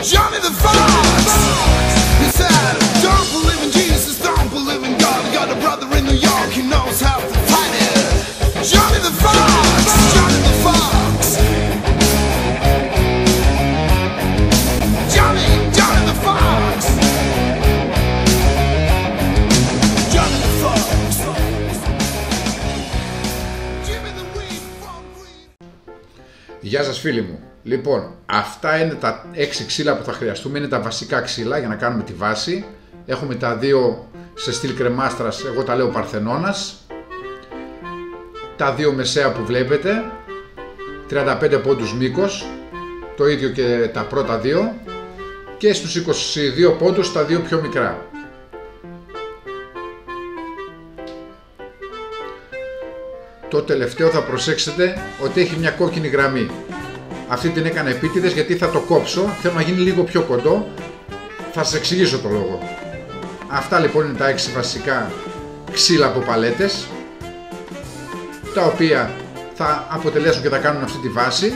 Johnny the Fox. He said, Γεια σας φίλοι μου. Λοιπόν, αυτά είναι τα 6 ξύλα που θα χρειαστούμε. Είναι τα βασικά ξύλα για να κάνουμε τη βάση. Έχουμε τα δύο σε στυλ κρεμάστρας, εγώ τα λέω παρθενώνας. Τα δύο μεσαία που βλέπετε, 35 πόντους μήκος, το ίδιο και τα πρώτα δύο. Και στους 22 πόντους τα δύο πιο μικρά. Το τελευταίο θα προσέξετε ότι έχει μια κόκκινη γραμμή. Αυτή την έκανα επίτηδες γιατί θα το κόψω, θέλω να γίνει λίγο πιο κοντό. Θα σας εξηγήσω το λόγο. Αυτά λοιπόν είναι τα 6 βασικά ξύλα από παλέτες τα οποία θα αποτελέσουν και θα κάνουν αυτή τη βάση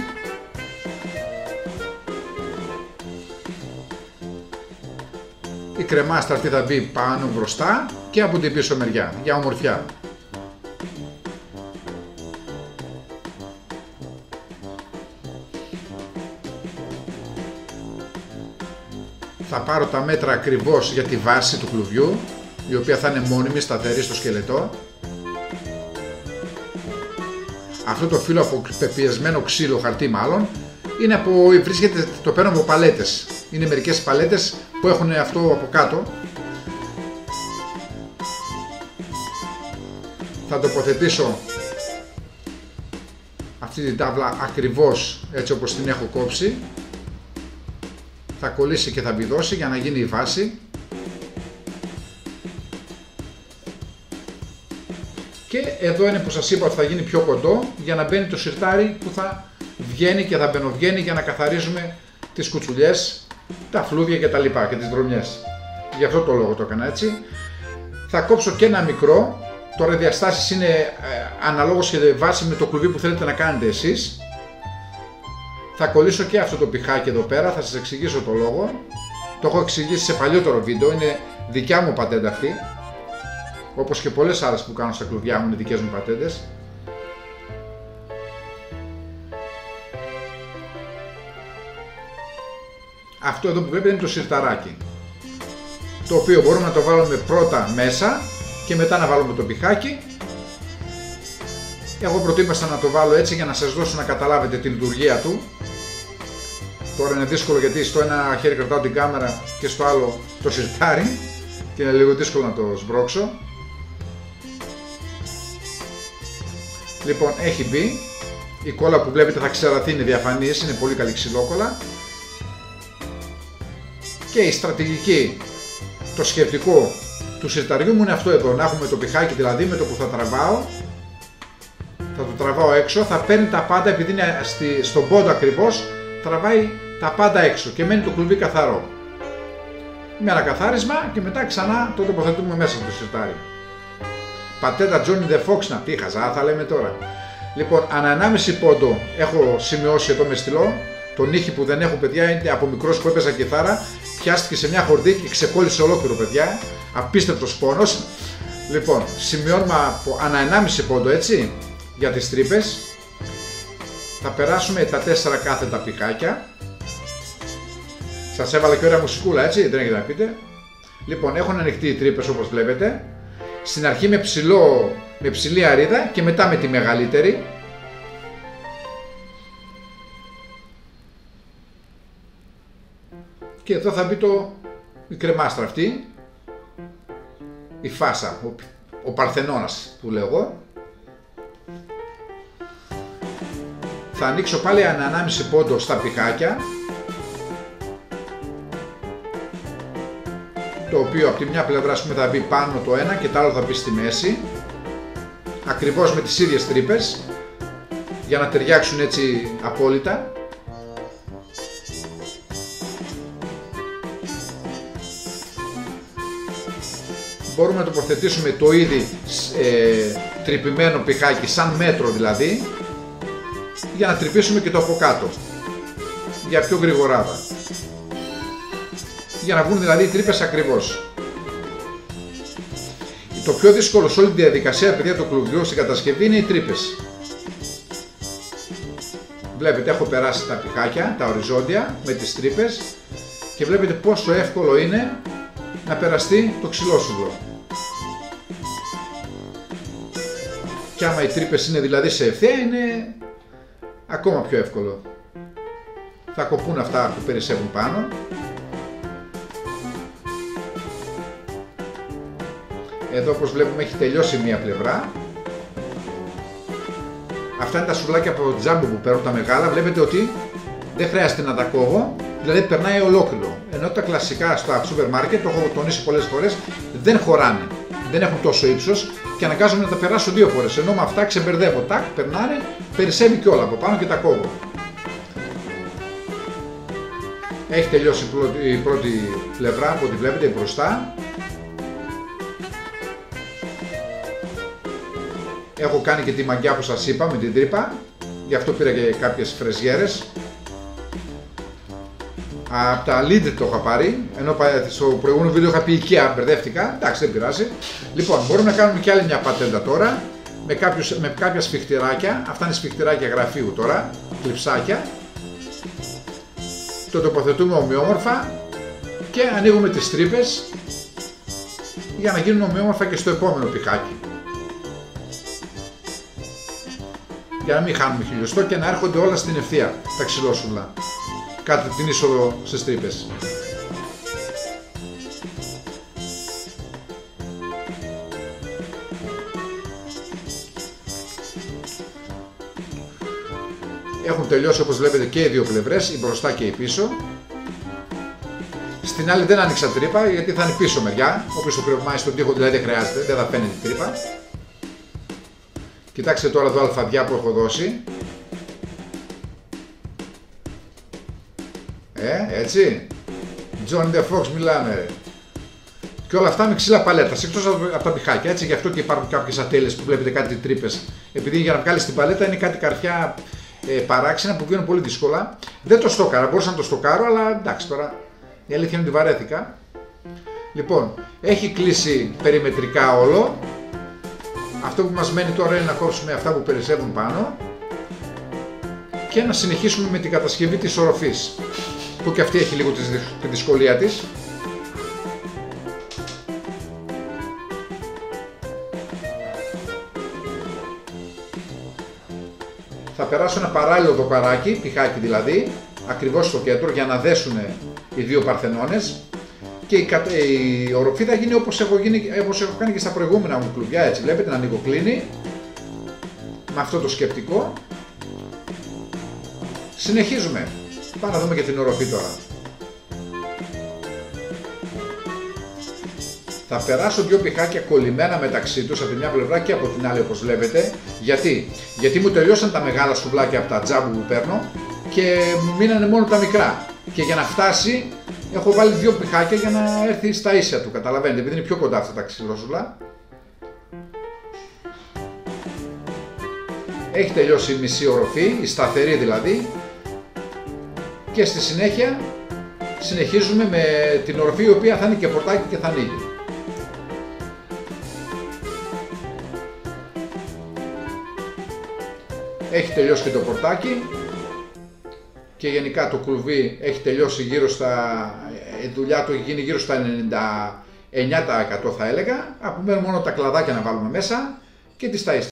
η κρεμάστρα αυτή θα μπει πάνω μπροστά και από την πίσω μεριά για ομορφιά θα πάρω τα μέτρα ακριβώς για τη βάση του κλουβιού η οποία θα είναι μόνιμη, σταθερή στο σκελετό. Αυτό το φύλλο από πεπιεσμένο ξύλο χαρτί μάλλον είναι από, βρίσκεται, το παίρνω από παλέτες. Είναι μερικές παλέτες που έχουν αυτό από κάτω. Θα τοποθετήσω αυτή την τάβλα ακριβώς έτσι όπως την έχω κόψει θα κολλήσει και θα βιδώσει για να γίνει η βάση και εδώ είναι που σας είπα ότι θα γίνει πιο κοντό για να μπαίνει το σιρτάρι που θα βγαίνει και θα μπαινοβγαίνει για να καθαρίζουμε τις κουτσουλιές, τα φλούδια και τα λοιπά και τις δρομιές. Γι' αυτό το λόγο το έκανα έτσι. Θα κόψω και ένα μικρό, τώρα οι διαστάσεις είναι ε, αναλόγως και βάση με το κλουβί που θέλετε να κάνετε εσείς. Θα κολλήσω και αυτό το πιχάκι εδώ πέρα, θα σας εξηγήσω το λόγο. Το έχω εξηγήσει σε παλιότερο βίντεο, είναι δικιά μου πατέντα αυτή. Όπως και πολλές άλλες που κάνω στα κλουβιά μου είναι δικές μου πατέντες. Αυτό εδώ που βλέπετε είναι το σιρταράκι. Το οποίο μπορούμε να το βάλουμε πρώτα μέσα και μετά να βάλουμε το πιχάκι. Εγώ προτίμασα να το βάλω έτσι για να σας δώσω να καταλάβετε τη λειτουργία του. Τώρα είναι δύσκολο γιατί στο ένα χέρι κρατάω την κάμερα και στο άλλο το σιρτάρι και είναι λίγο δύσκολο να το σμπρώξω. Λοιπόν, έχει μπει. Η κόλλα που βλέπετε θα ξεραθεί, είναι διαφανής, είναι πολύ καλή ξυλόκολλα. Και η στρατηγική, το σκεπτικό του σιρταριού μου είναι αυτό εδώ, να έχουμε το πιχάκι δηλαδή με το που θα τραβάω. Θα το τραβάω έξω, θα παίρνει τα πάντα επειδή είναι στη, στον πόντο ακριβώς, τραβάει τα πάντα έξω και μένει το κλουβί καθαρό. Με ένα καθάρισμα και μετά ξανά το τοποθετούμε μέσα στο σιρτάρι. Πατέντα Johnny the Fox να πει χαζά θα λέμε τώρα. Λοιπόν, ανά 1,5 πόντο έχω σημειώσει εδώ με στυλό. Τον ήχη που δεν έχω παιδιά είναι από μικρός που έπαιζα κιθάρα. Πιάστηκε σε μια χορδή και ξεκόλλησε ολόκληρο παιδιά. Απίστευτος πόνος. Λοιπόν, σημειώνουμε από ανά 1,5 πόντο έτσι για τις τρύπες. Θα περάσουμε τα 4 κάθετα πικάκια. Σας έβαλα και ωραία μουσικούλα έτσι, δεν έχετε να πείτε. Λοιπόν, έχουν ανοιχτεί οι τρύπες όπως βλέπετε στην αρχή με, ψηλό, με ψηλή αρίδα και μετά με τη μεγαλύτερη. Και εδώ θα μπει το, η κρεμάστρα αυτή, η φάσα, ο, ο παρθενώνας που λέω εγώ. Θα ανοίξω πάλι ένα 1,5 πόντο στα πιχάκια το οποίο από τη μια πλευρά πούμε, θα μπει πάνω το ένα και το άλλο θα μπει στη μέση ακριβώς με τις ίδιες τρύπες για να ταιριάξουν έτσι απόλυτα. Μπορούμε να τοποθετήσουμε το ήδη ε, τρυπημένο πηχάκι σαν μέτρο δηλαδή για να τρυπήσουμε και το από κάτω για πιο γρηγοράδα για να βγουν δηλαδή οι τρύπες ακριβώς. Το πιο δύσκολο σε όλη τη διαδικασία παιδιά του κλουβιού στην κατασκευή είναι οι τρύπες. Βλέπετε έχω περάσει τα πηχάκια, τα οριζόντια με τις τρύπες και βλέπετε πόσο εύκολο είναι να περαστεί το ξυλόσουβλο. Και άμα οι τρύπες είναι δηλαδή σε ευθεία είναι ακόμα πιο εύκολο. Θα κοπούν αυτά που περισσεύουν πάνω. Εδώ όπως βλέπουμε έχει τελειώσει μία πλευρά. Αυτά είναι τα σουβλάκια από το τζάμπο που παίρνουν τα μεγάλα. Βλέπετε ότι δεν χρειάζεται να τα κόβω, δηλαδή περνάει ολόκληρο. Ενώ τα κλασικά στα σούπερ μάρκετ, το έχω τονίσει πολλές φορές, δεν χωράνε. Δεν έχουν τόσο ύψος και αναγκάζομαι να τα περάσω δύο φορές. Ενώ με αυτά ξεμπερδεύω. Τάκ, περνάνε, περισσεύει κιόλα από πάνω και τα κόβω. Έχει τελειώσει η πρώτη πλευρά από ό,τι βλέπετε μπροστά. Έχω κάνει και τη μαγκιά που σας είπα με την τρύπα. Γι' αυτό πήρα και κάποιες φρεζιέρες. Από τα Lidl το είχα πάρει, ενώ στο προηγούμενο βίντεο είχα πει IKEA, μπερδεύτηκα, εντάξει δεν πειράζει. Λοιπόν, μπορούμε να κάνουμε και άλλη μια πατέντα τώρα, με, κάποιους, με κάποια σφιχτηράκια, αυτά είναι σφιχτηράκια γραφείου τώρα, κλειψάκια. Το τοποθετούμε ομοιόμορφα και ανοίγουμε τις τρύπες για να γίνουν ομοιόμορφα και στο επόμενο πηχάκι. Για να μην χάνουμε χιλιοστό και να έρχονται όλα στην ευθεία τα ξυλόσουλα κάτω την είσοδο στις τρύπες. Έχουν τελειώσει όπως βλέπετε και οι δύο πλευρές, η μπροστά και η πίσω. Στην άλλη δεν άνοιξα τρύπα γιατί θα είναι πίσω μεριά, όπως το κρεβμάει στον τοίχο δηλαδή δεν χρειάζεται, δεν θα φαίνεται η τρύπα. Κοιτάξτε τώρα εδώ αλφαδιά που έχω δώσει. Ε, έτσι. John the Fox μιλάμε. Και όλα αυτά με ξύλα παλέτα, εκτός από τα πηχάκια. Έτσι, γι' αυτό και υπάρχουν κάποιες ατέλειες που βλέπετε κάτι τρύπες. Επειδή για να βγάλεις την παλέτα είναι κάτι καρφιά ε, παράξενα που βγαίνουν πολύ δύσκολα. Δεν το στόκαρα, μπορούσα να το στοκάρω, αλλά εντάξει τώρα η αλήθεια είναι ότι βαρέθηκα. Λοιπόν, έχει κλείσει περιμετρικά όλο. Αυτό που μας μένει τώρα είναι να κόψουμε αυτά που περισσεύουν πάνω και να συνεχίσουμε με την κατασκευή της οροφής που και αυτή έχει λίγο τη δυσκολία της. Θα περάσω ένα παράλληλο δοκαράκι, πηχάκι δηλαδή, ακριβώς στο κέντρο για να δέσουν οι δύο παρθενώνες και η, η οροφή θα γίνει όπως έχω, γίνει, όπως έχω κάνει και στα προηγούμενα μου κλουβιά, έτσι βλέπετε να ανοιγοκλίνει με αυτό το σκεπτικό. Συνεχίζουμε. Πάμε να δούμε και την οροφή τώρα. Θα περάσω δύο πηχάκια κολλημένα μεταξύ τους από τη μια πλευρά και από την άλλη όπως βλέπετε. Γιατί, Γιατί μου τελειώσαν τα μεγάλα σουβλάκια από τα τζάμπου που παίρνω και μου μείνανε μόνο τα μικρά. Και για να φτάσει έχω βάλει δύο πηχάκια για να έρθει στα ίσια του, καταλαβαίνετε, επειδή είναι πιο κοντά αυτά τα ξυλόσουλα. Έχει τελειώσει η μισή οροφή, η σταθερή δηλαδή, και στη συνέχεια συνεχίζουμε με την οροφή η οποία θα είναι και πορτάκι και θα ανοίγει. Έχει τελειώσει και το πορτάκι και γενικά το κλουβί έχει τελειώσει γύρω στα, η δουλειά του έχει γίνει γύρω στα 99% θα έλεγα. Απομένουν μόνο τα κλαδάκια να βάλουμε μέσα και τις ταΐστες.